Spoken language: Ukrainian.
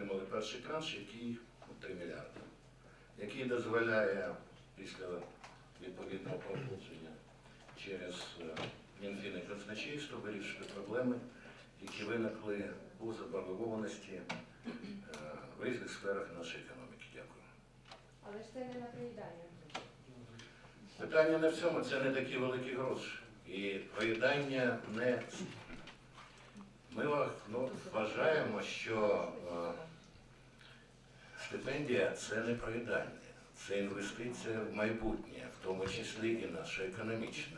отримали перший транш, який ну, 3 мільярди, який дозволяє після відповідного проголошення через е, Мінфін і казначейство вирішити проблеми, які виникли у заборгованості е, в різних сферах нашої економіки. Дякую. Але ж це не надоїдання. Питання не в цьому, це не такі великі гроші. І проїдання не ми ну, вважаємо, що е, стипендія це не проїдання, це інвестиція в майбутнє, в тому числі і наше економічна.